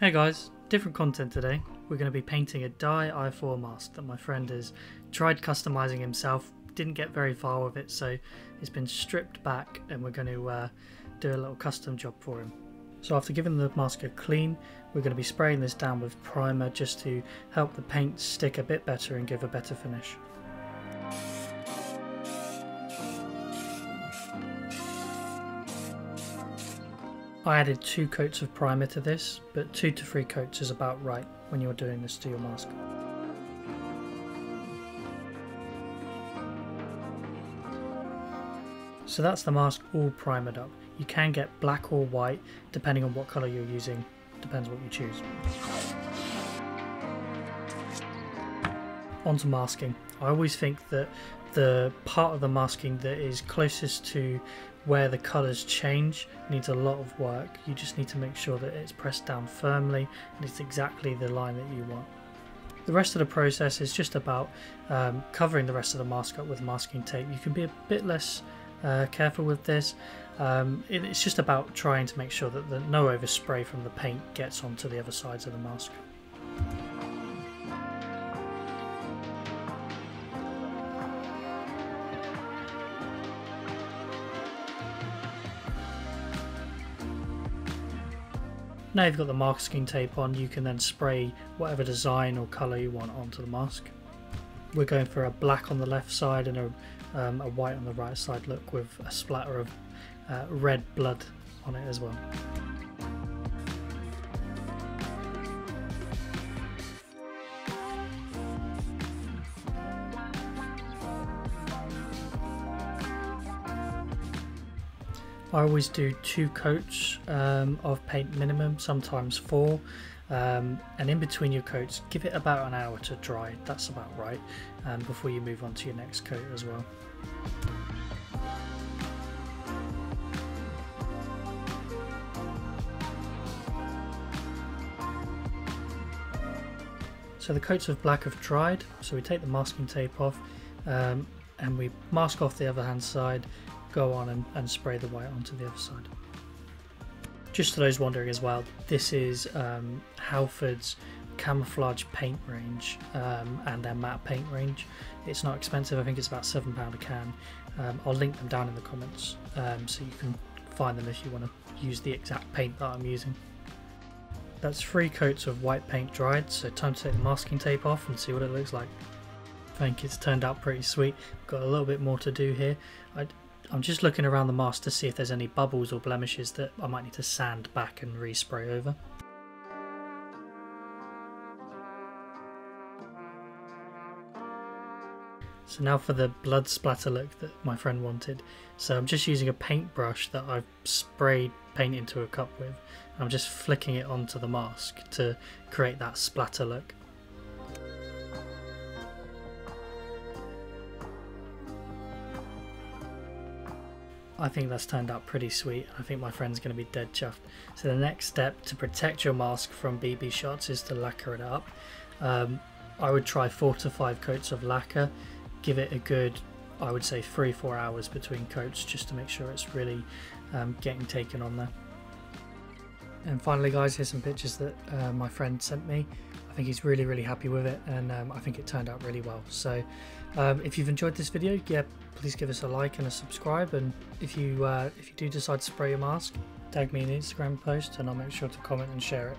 Hey guys, different content today. We're going to be painting a dye i4 mask that my friend has tried customizing himself, didn't get very far with it, so it's been stripped back and we're going to uh, do a little custom job for him. So after giving the mask a clean, we're going to be spraying this down with primer just to help the paint stick a bit better and give a better finish. I added two coats of primer to this, but two to three coats is about right when you're doing this to your mask. So that's the mask all primered up. You can get black or white depending on what colour you're using, depends what you choose. On to masking. I always think that the part of the masking that is closest to where the colours change needs a lot of work. You just need to make sure that it's pressed down firmly and it's exactly the line that you want. The rest of the process is just about um, covering the rest of the mask up with masking tape. You can be a bit less uh, careful with this. Um, it, it's just about trying to make sure that the, no overspray from the paint gets onto the other sides of the mask. Now you've got the masking tape on, you can then spray whatever design or colour you want onto the mask. We're going for a black on the left side and a, um, a white on the right side look with a splatter of uh, red blood on it as well. I always do two coats um, of paint minimum, sometimes four. Um, and in between your coats, give it about an hour to dry. That's about right. Um, before you move on to your next coat as well. So the coats of black have dried, so we take the masking tape off um, and we mask off the other hand side go on and, and spray the white onto the other side. Just for those wondering as well, this is um, Halford's camouflage paint range um, and their matte paint range. It's not expensive, I think it's about £7 a can. Um, I'll link them down in the comments um, so you can find them if you want to use the exact paint that I'm using. That's three coats of white paint dried, so time to take the masking tape off and see what it looks like. I think it's turned out pretty sweet. Got a little bit more to do here. I, I'm just looking around the mask to see if there's any bubbles or blemishes that I might need to sand back and respray over. So now for the blood splatter look that my friend wanted. So I'm just using a paintbrush that I've sprayed paint into a cup with. I'm just flicking it onto the mask to create that splatter look. I think that's turned out pretty sweet. I think my friend's going to be dead chuffed. So the next step to protect your mask from BB shots is to lacquer it up. Um, I would try four to five coats of lacquer. Give it a good, I would say three, four hours between coats just to make sure it's really um, getting taken on there. And finally guys, here's some pictures that uh, my friend sent me. I think he's really, really happy with it and um, I think it turned out really well. So um, if you've enjoyed this video, yeah, please give us a like and a subscribe. And if you uh, if you do decide to spray your mask, tag me in the Instagram post and I'll make sure to comment and share it.